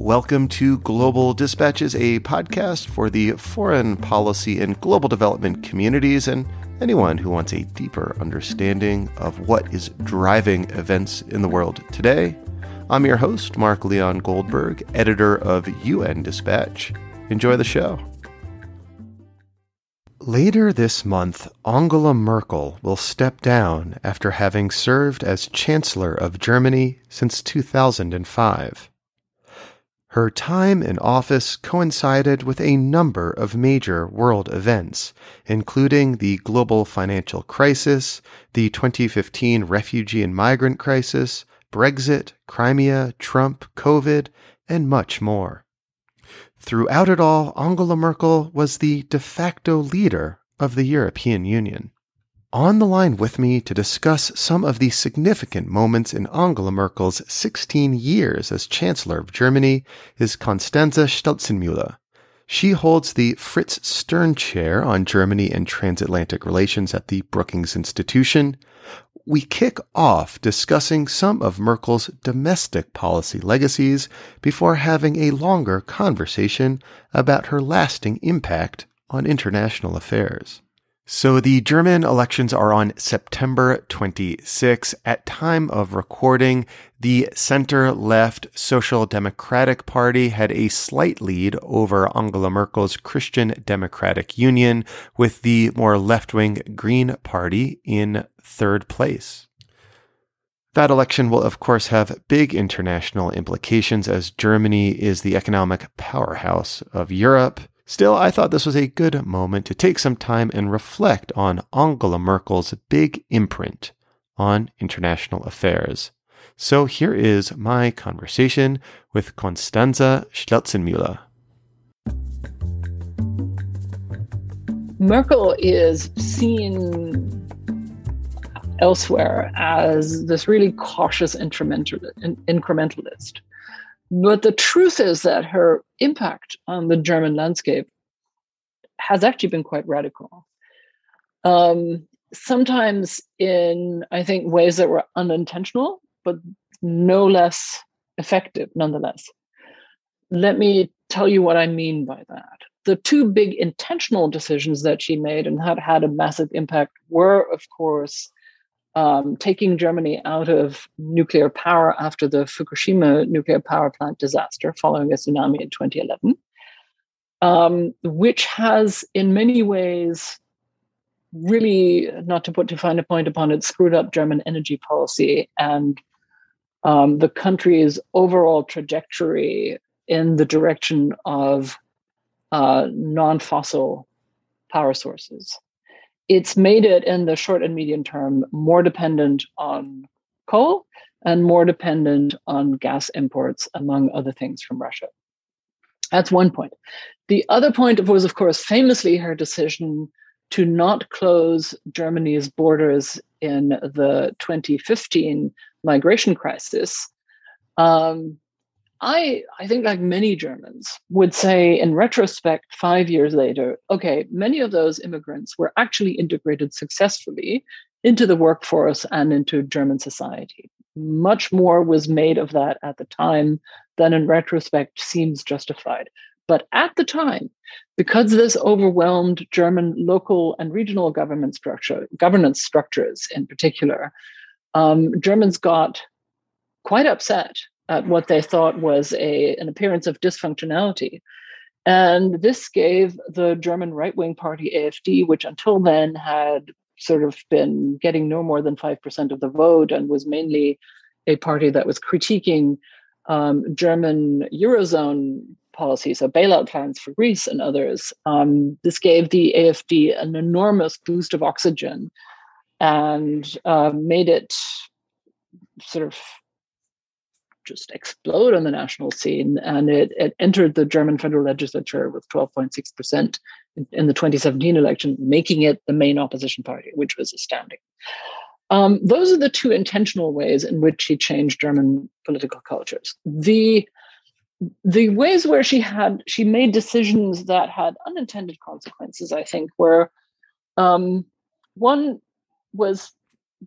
Welcome to Global Dispatches, a podcast for the foreign policy and global development communities and anyone who wants a deeper understanding of what is driving events in the world today. I'm your host, Mark Leon Goldberg, editor of UN Dispatch. Enjoy the show. Later this month, Angela Merkel will step down after having served as Chancellor of Germany since 2005. Her time in office coincided with a number of major world events, including the global financial crisis, the 2015 refugee and migrant crisis, Brexit, Crimea, Trump, COVID, and much more. Throughout it all, Angela Merkel was the de facto leader of the European Union. On the line with me to discuss some of the significant moments in Angela Merkel's 16 years as Chancellor of Germany is Constanze Stelzenmüller. She holds the Fritz Stern Chair on Germany and Transatlantic Relations at the Brookings Institution. We kick off discussing some of Merkel's domestic policy legacies before having a longer conversation about her lasting impact on international affairs. So the German elections are on September 26. At time of recording, the center-left Social Democratic Party had a slight lead over Angela Merkel's Christian Democratic Union, with the more left-wing Green Party in third place. That election will, of course, have big international implications as Germany is the economic powerhouse of Europe. Still, I thought this was a good moment to take some time and reflect on Angela Merkel's big imprint on international affairs. So here is my conversation with Constanze Stelzenmüller. Merkel is seen elsewhere as this really cautious incrementalist. But the truth is that her impact on the German landscape has actually been quite radical. Um, sometimes in, I think, ways that were unintentional, but no less effective nonetheless. Let me tell you what I mean by that. The two big intentional decisions that she made and had had a massive impact were, of course, um, taking Germany out of nuclear power after the Fukushima nuclear power plant disaster following a tsunami in 2011, um, which has, in many ways, really, not to put too fine a point upon it, screwed up German energy policy and um, the country's overall trajectory in the direction of uh, non fossil power sources it's made it in the short and medium term more dependent on coal and more dependent on gas imports, among other things from Russia. That's one point. The other point was, of course, famously her decision to not close Germany's borders in the 2015 migration crisis, um, I, I think, like many Germans, would say in retrospect, five years later, okay, many of those immigrants were actually integrated successfully into the workforce and into German society. Much more was made of that at the time than in retrospect seems justified. But at the time, because this overwhelmed German local and regional government structure, governance structures in particular, um, Germans got quite upset at what they thought was a, an appearance of dysfunctionality. And this gave the German right wing party AFD, which until then had sort of been getting no more than 5% of the vote and was mainly a party that was critiquing um, German Eurozone policies, so bailout plans for Greece and others. Um, this gave the AFD an enormous boost of oxygen and uh, made it sort of just explode on the national scene. And it, it entered the German federal legislature with 12.6% in, the 2017 election, making it the main opposition party, which was astounding. Um, those are the two intentional ways in which she changed German political cultures. The the ways where she had she made decisions that had unintended consequences, I think, were um, one was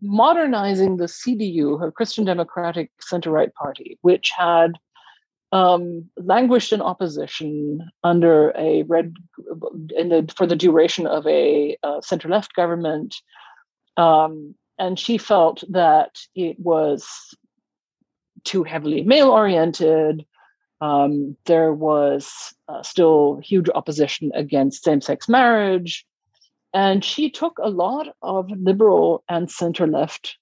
modernizing the CDU, her Christian Democratic Center Right Party, which had um, languished in opposition under a red the, for the duration of a uh, center left government. Um, and she felt that it was too heavily male oriented. Um, there was uh, still huge opposition against same sex marriage. And she took a lot of liberal and center left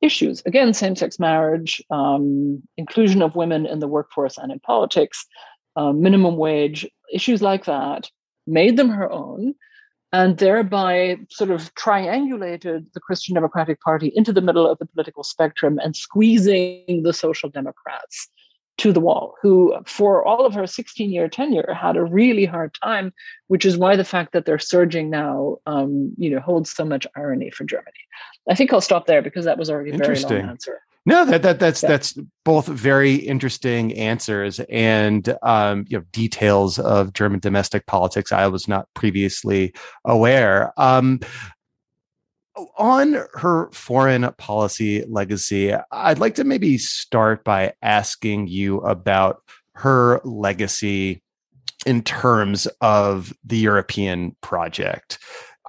issues. Again, same sex marriage, um, inclusion of women in the workforce and in politics, uh, minimum wage, issues like that, made them her own, and thereby sort of triangulated the Christian Democratic Party into the middle of the political spectrum and squeezing the Social Democrats to the wall, who, for all of her 16 year tenure, had a really hard time, which is why the fact that they're surging now, um, you know, holds so much irony for Germany. I think I'll stop there because that was already a very long answer. No, that that that's yeah. that's both very interesting answers and um, you know details of German domestic politics I was not previously aware. Um, on her foreign policy legacy, I'd like to maybe start by asking you about her legacy in terms of the European project.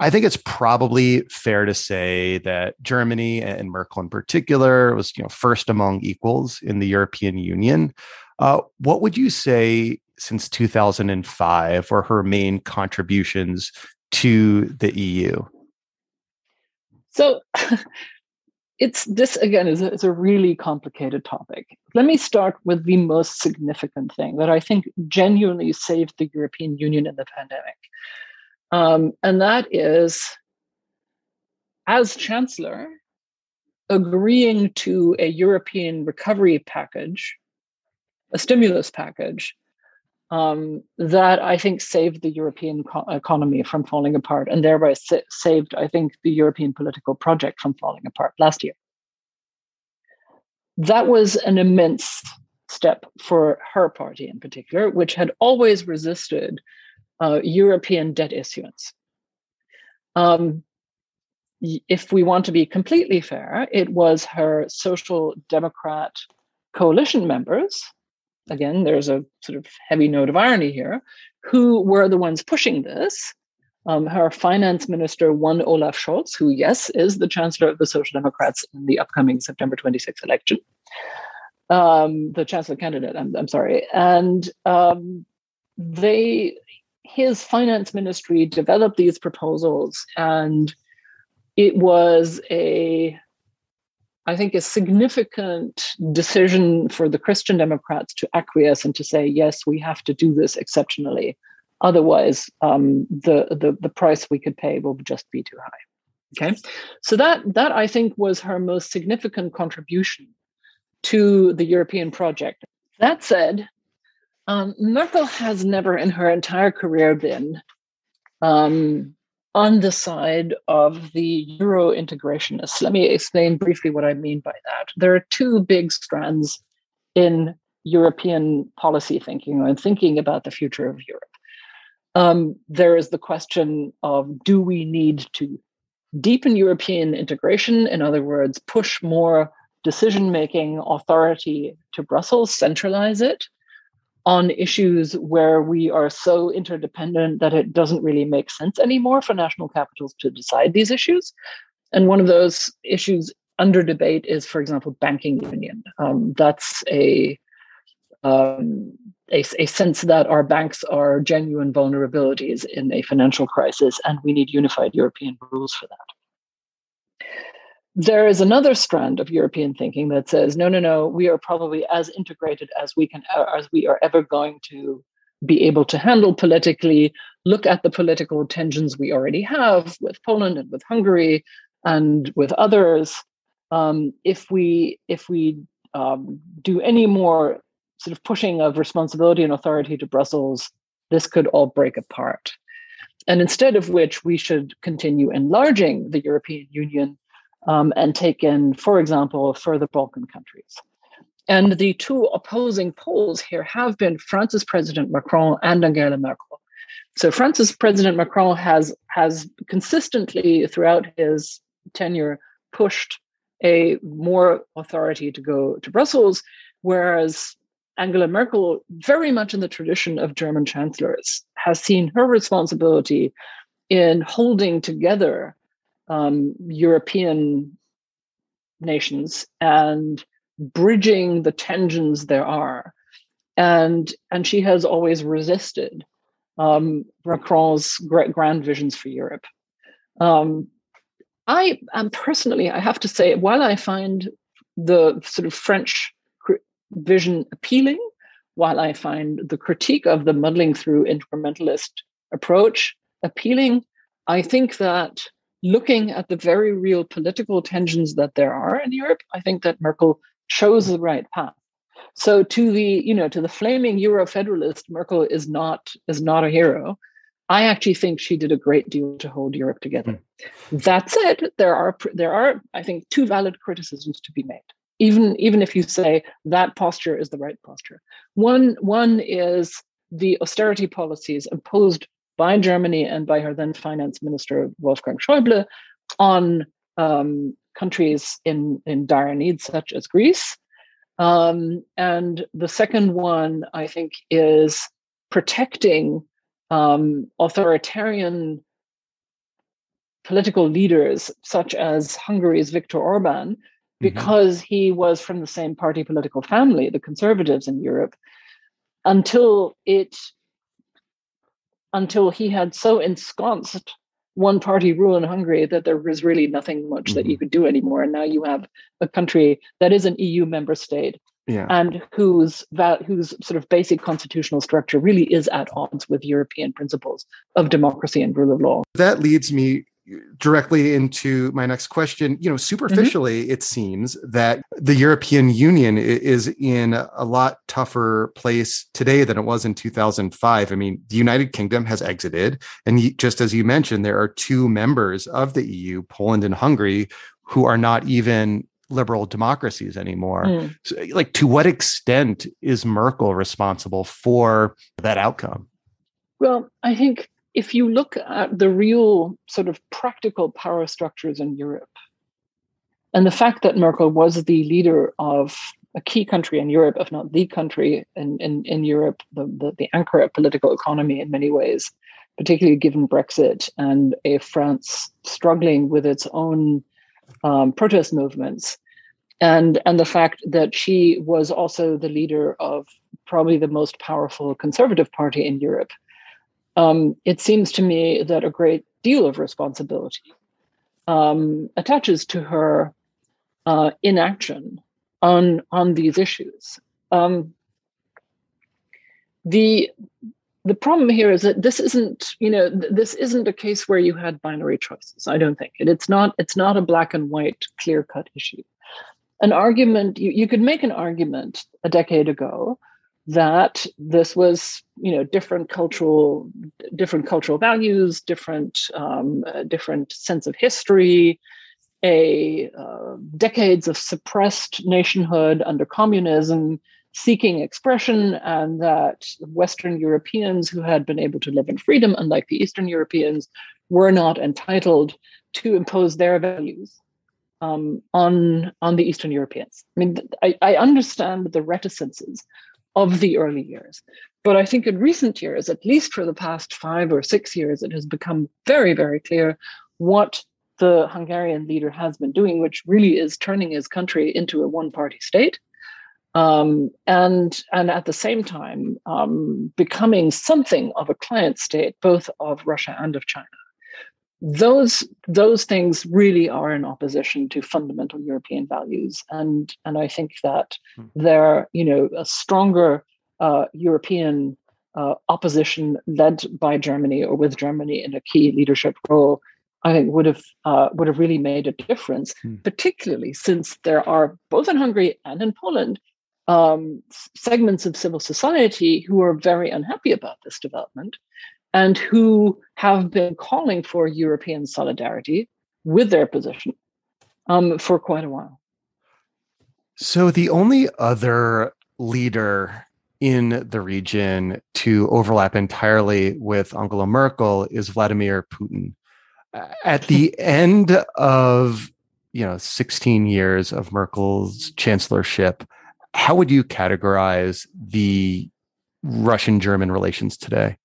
I think it's probably fair to say that Germany and Merkel in particular was, you know, first among equals in the European Union. Uh, what would you say since 2005 were her main contributions to the EU? So it's this again is a, is a really complicated topic. Let me start with the most significant thing that I think genuinely saved the European Union in the pandemic. Um, and that is, as Chancellor, agreeing to a European recovery package, a stimulus package um, that I think saved the European co- economy from falling apart and thereby sa- saved, I think, the European political project from falling apart last year. That was an immense step for her party in particular, which had always resisted uh, European debt issuance. Um, if we want to be completely fair, it was her social democrat coalition members again, there's a sort of heavy note of irony here, who were the ones pushing this. Um, her finance minister, one Olaf Scholz, who, yes, is the chancellor of the Social Democrats in the upcoming September 26th election, um, the chancellor candidate, I'm, I'm sorry. And um, they, his finance ministry developed these proposals, and it was a I think, a significant decision for the Christian Democrats to acquiesce and to say, yes, we have to do this exceptionally. Otherwise, um, the, the, the price we could pay will just be too high. Okay, so that that I think was her most significant contribution to the European project. That said, um, Merkel has never in her entire career been um, on the side of the Euro integrationists. Let me explain briefly what I mean by that. There are two big strands in European policy thinking and thinking about the future of Europe. Um, there is the question of do we need to deepen European integration? In other words, push more decision making authority to Brussels, centralize it on issues where we are so interdependent that it doesn't really make sense anymore for national capitals to decide these issues. And one of those issues under debate is, for example, banking union. Um, that's a, um, a, a sense that our banks are genuine vulnerabilities in a financial crisis, and we need unified European rules for that. There is another strand of European thinking that says, no, no, no, we are probably as integrated as we can, as we are ever going to be able to handle politically. Look at the political tensions we already have with Poland and with Hungary and with others. Um, if we if we um, do any more sort of pushing of responsibility and authority to Brussels, this could all break apart. And instead of which, we should continue enlarging the European Union um, and taken, for example, further Balkan countries. And the two opposing poles here have been France's President Macron and Angela Merkel. So France's President Macron has has consistently throughout his tenure pushed a more authority to go to Brussels, whereas Angela Merkel, very much in the tradition of German chancellors, has seen her responsibility in holding together um, European nations and bridging the tensions there are. And, and she has always resisted um, Macron's grand visions for Europe. Um, I am personally, I have to say, while I find the sort of French vision appealing, while I find the critique of the muddling through incrementalist approach appealing, I think that looking at the very real political tensions that there are in Europe, I think that Merkel chose the right path. So to the, you know, to the flaming Euro federalist, Merkel is not is not a hero. I actually think she did a great deal to hold Europe together. Mm. That said, there are there are I think two valid criticisms to be made. Even even if you say that posture is the right posture. One one is the austerity policies imposed by Germany and by her then finance minister Wolfgang Schäuble on um, countries in in dire need such as Greece. Um, and the second one, I think, is protecting um, authoritarian political leaders, such as Hungary's Viktor Orban, mm-hmm. because mm-hmm. he was from the same party political family, the conservatives in Europe, until it until he had so ensconced one party rule in Hungary that there was really nothing much mm-hmm. that you mm-hmm. could do anymore. And now you have a country that is an EU member state yeah. and whose whose sort of basic constitutional structure really is at odds with European principles of democracy and rule of law. That leads me directly into my next question. You know, superficially, mm-hmm. it seems that the European Union is in a lot tougher place today than it was in 2005. I mean, the United Kingdom has exited. And just as you mentioned, there are two members of the EU, Poland and Hungary, who are not even liberal democracies anymore. Mm. So, like, to what extent is Merkel responsible for that outcome? Well, I think if you look at the real sort of practical power structures in Europe, and the fact that Merkel was the leader of a key country in Europe, if not the country in, in, in Europe, the, the, the anchor of political economy in many ways, particularly given Brexit and a France struggling with its own um, protest movements, and and the fact that she was also the leader of probably the most powerful conservative party in Europe, um, it seems to me that a great deal of responsibility um, attaches to her uh, inaction on on these issues. Um, the the problem here is that this isn't you know th- this isn't a case where you had binary choices. I don't think it. It's not it's not a black and white clear cut issue. An argument you, you could make an argument a decade ago that this was you know different cultural different cultural values different um, different sense of history a uh, decades of suppressed nationhood under communism seeking expression and that western europeans who had been able to live in freedom unlike the eastern europeans were not entitled to impose their values um, on on the eastern europeans. I mean I, I understand the reticences of the early years. But I think in recent years, at least for the past five or six years, it has become very, very clear what the Hungarian leader has been doing, which really is turning his country into a one party state. Um, and and at the same time um, becoming something of a client state, both of Russia and of China those those things really are in opposition to fundamental European values, and and I think that hmm. there, you know, a stronger uh, European uh, opposition led by Germany or with Germany in a key leadership role, I think would have uh, would have really made a difference, hmm. particularly since there are both in Hungary and in Poland um, segments of civil society who are very unhappy about this development and who have been calling for European solidarity with their position um, for quite a while. So the only other leader in the region to overlap entirely with Angela Merkel is Vladimir Putin. At the end of you know 16 years of Merkel's chancellorship, how would you categorize the Russian German relations today?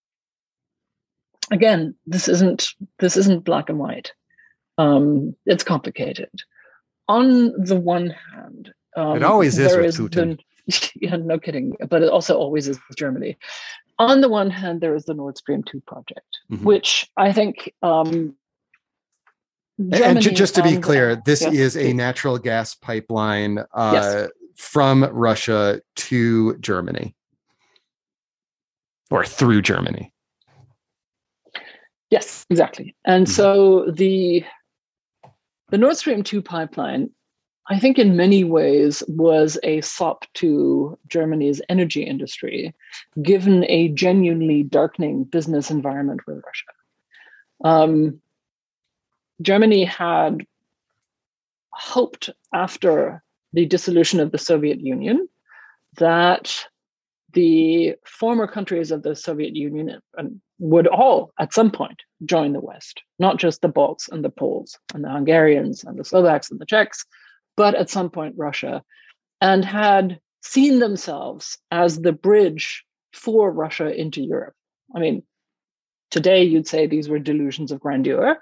Again, this isn't this isn't black and white. Um, it's complicated. On the one hand, um, it always is with is Putin. The, yeah, no kidding. But it also always is with Germany. On the one hand, there is the Nord Stream two project, mm-hmm. which I think um, and just to be clear, this yes. is a natural gas pipeline uh, yes. from Russia to Germany or through Germany. Yes, exactly. And mm-hmm. so the the Nord Stream 2 pipeline, I think in many ways was a sop to Germany's energy industry, given a genuinely darkening business environment with Russia. Um, Germany had hoped after the dissolution of the Soviet Union that the former countries of the Soviet Union would all, at some point, join the West, not just the Balts and the Poles and the Hungarians and the Slovaks and the Czechs, but at some point, Russia, and had seen themselves as the bridge for Russia into Europe. I mean, today you'd say these were delusions of grandeur,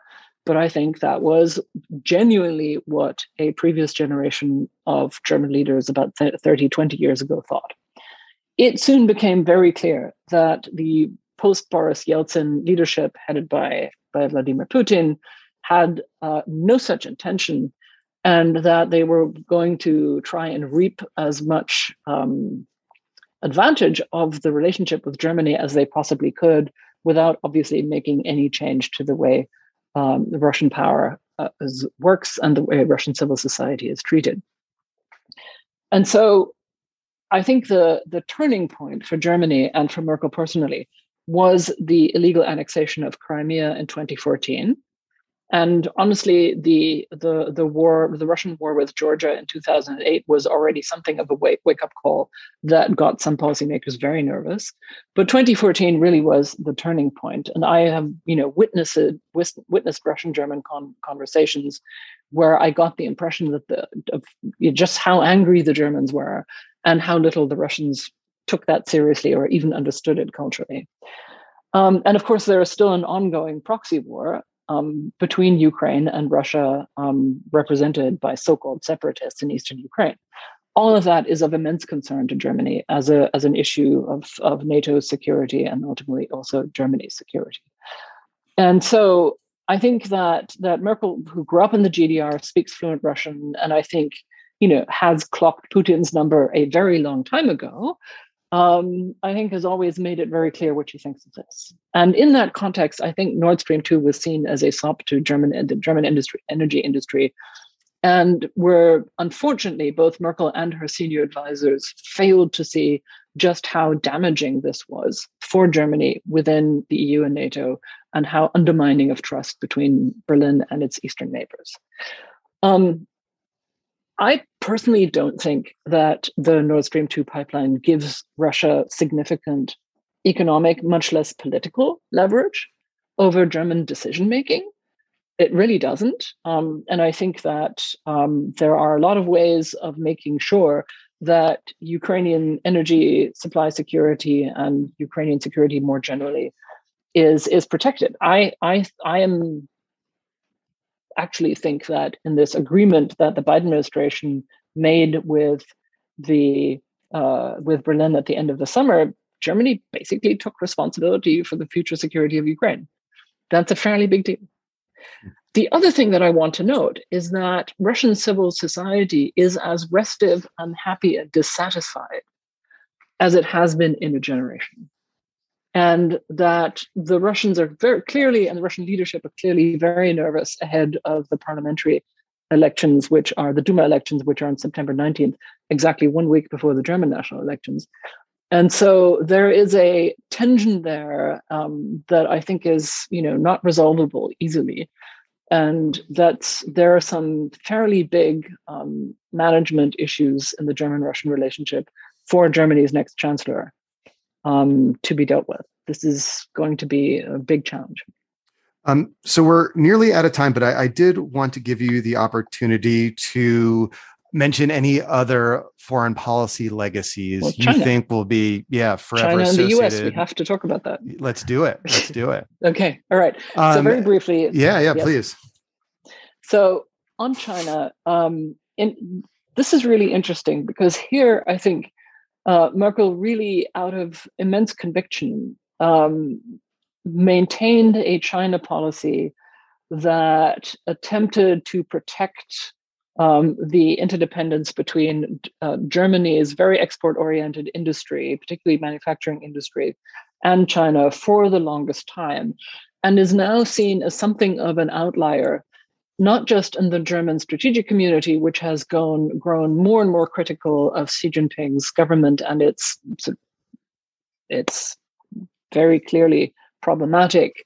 but I think that was genuinely what a previous generation of German leaders about 30, 20 years ago thought. It soon became very clear that the post Boris Yeltsin leadership, headed by, by Vladimir Putin, had uh, no such intention, and that they were going to try and reap as much um, advantage of the relationship with Germany as they possibly could without obviously making any change to the way um, the Russian power uh, is, works and the way Russian civil society is treated. And so I think the, the turning point for Germany and for Merkel personally was the illegal annexation of Crimea in 2014, and honestly, the the the war, the Russian war with Georgia in 2008 was already something of a wake wake up call that got some policymakers very nervous. But 2014 really was the turning point, and I have you know witnessed witnessed Russian German con- conversations where I got the impression that the of just how angry the Germans were and how little the Russians took that seriously or even understood it culturally. Um, and of course, there is still an ongoing proxy war um, between Ukraine and Russia, um, represented by so called separatists in eastern Ukraine. All of that is of immense concern to Germany as, a, as an issue of, of NATO's security and ultimately also Germany's security. And so I think that, that Merkel, who grew up in the GDR, speaks fluent Russian, and I think you know has clocked Putin's number a very long time ago um, I think has always made it very clear what she thinks of this. And in that context, I think Nord Stream 2 was seen as a sop to German the German industry, energy industry. And where unfortunately both Merkel and her senior advisors failed to see just how damaging this was for Germany within the EU and NATO, and how undermining of trust between Berlin and its eastern neighbors. Um, I personally don't think that the Nord Stream 2 pipeline gives Russia significant economic, much less political leverage over German decision making. It really doesn't. Um, and I think that um, there are a lot of ways of making sure that Ukrainian energy supply security and Ukrainian security more generally is is protected. I I I am actually think that in this agreement that the Biden administration made with the uh, with Berlin at the end of the summer, Germany basically took responsibility for the future security of Ukraine. That's a fairly big deal. The other thing that I want to note is that Russian civil society is as restive, unhappy, and dissatisfied as it has been in a generation and that the Russians are very clearly, and the Russian leadership are clearly very nervous ahead of the parliamentary elections, which are the Duma elections, which are on September 19th, exactly one week before the German national elections. And so there is a tension there um, that I think is, you know, not resolvable easily, and that there are some fairly big um, management issues in the German-Russian relationship for Germany's next chancellor um, to be dealt with. This is going to be a big challenge. Um, so we're nearly out of time, but I, I, did want to give you the opportunity to mention any other foreign policy legacies well, you think will be yeah forever China and the U.S. We have to talk about that. Let's do it. Let's do it. okay. All right. Um, so very briefly. Yeah. Yeah. Yes. Please. So on China, um, in, this is really interesting because here I think uh, Merkel really, out of immense conviction, um, maintained a China policy that attempted to protect um, the interdependence between uh, Germany's very export oriented industry, particularly manufacturing industry, and China for the longest time, and is now seen as something of an outlier, not just in the German strategic community, which has gone, grown more and more critical of Xi Jinping's government and its, its very clearly problematic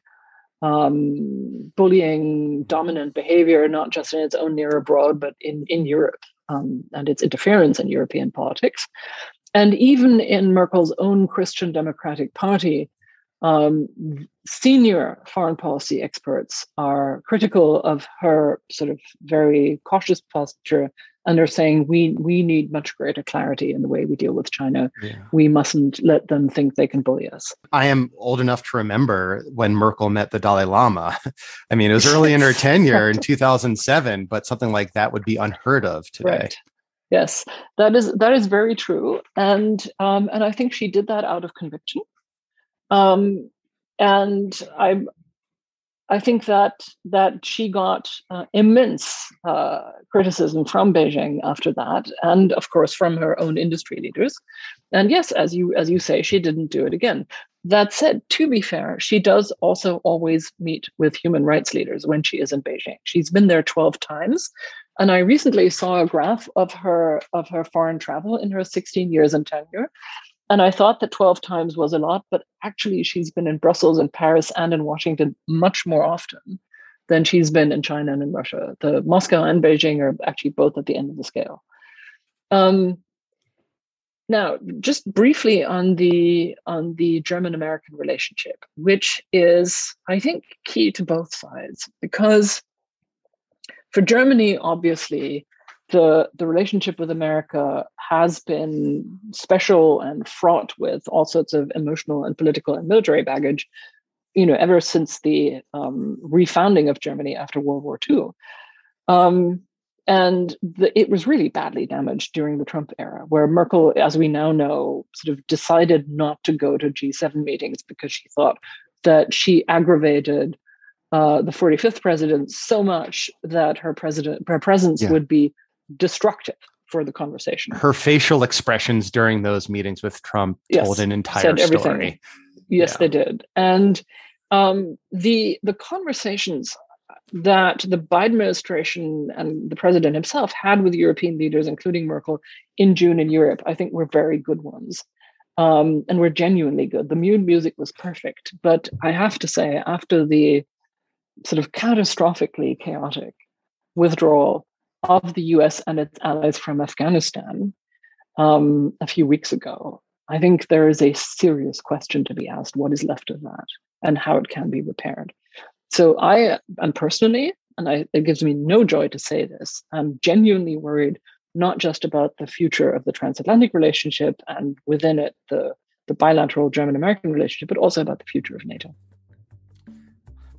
um, bullying, dominant behavior, not just in its own near abroad, but in, in Europe um, and its interference in European politics. And even in Merkel's own Christian Democratic Party, um, senior foreign policy experts are critical of her sort of very cautious posture and they're saying we we need much greater clarity in the way we deal with China. Yeah. We mustn't let them think they can bully us. I am old enough to remember when Merkel met the Dalai Lama. I mean, it was early in her tenure in 2007, but something like that would be unheard of today. Right. Yes, that is that is very true, and um, and I think she did that out of conviction. Um, and I'm I think that that she got uh, immense uh, criticism from Beijing after that, and of course from her own industry leaders. And yes, as you as you say, she didn't do it again. That said, to be fair, she does also always meet with human rights leaders when she is in Beijing. She's been there twelve times, and I recently saw a graph of her of her foreign travel in her sixteen years in tenure, and I thought that 12 times was a lot, but actually, she's been in Brussels and Paris and in Washington much more often than she's been in China and in Russia. The Moscow and Beijing are actually both at the end of the scale. Um, now, just briefly on the on the German American relationship, which is, I think, key to both sides, because for Germany, obviously, the the relationship with America has been special and fraught with all sorts of emotional and political and military baggage, you know, ever since the um, refounding of Germany after World War II. Um, and the, it was really badly damaged during the Trump era, where Merkel, as we now know, sort of decided not to go to G7 meetings because she thought that she aggravated uh, the 45th president so much that her president her presence yeah. would be destructive for the conversation. Her facial expressions during those meetings with Trump yes, told an entire story. Yes, yeah. they did. And um, the the conversations that the Biden administration and the president himself had with European leaders, including Merkel, in June in Europe, I think were very good ones. Um, and were genuinely good. The mood music was perfect. But I have to say, after the sort of catastrophically chaotic withdrawal of the US and its allies from Afghanistan um, a few weeks ago, I think there is a serious question to be asked what is left of that and how it can be repaired. So I am personally, and I, it gives me no joy to say this, I'm genuinely worried not just about the future of the transatlantic relationship and within it the, the bilateral German American relationship, but also about the future of NATO.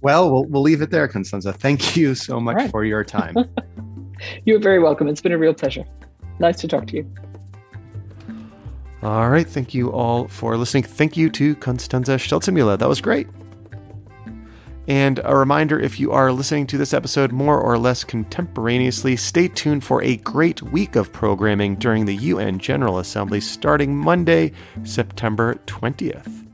Well, well, we'll leave it there, Constanza. Thank you so much right. for your time. You're very welcome. It's been a real pleasure. Nice to talk to you. All right. Thank you all for listening. Thank you to Constanza Stelzenmüller. That was great. And a reminder if you are listening to this episode more or less contemporaneously, stay tuned for a great week of programming during the UN General Assembly starting Monday, September 20th.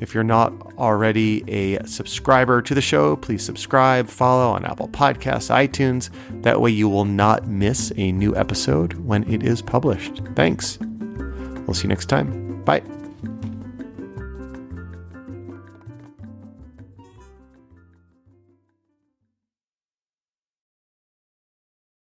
If you're not already a subscriber to the show, please subscribe, follow on Apple Podcasts, iTunes. That way you will not miss a new episode when it is published. Thanks. We'll see you next time. Bye.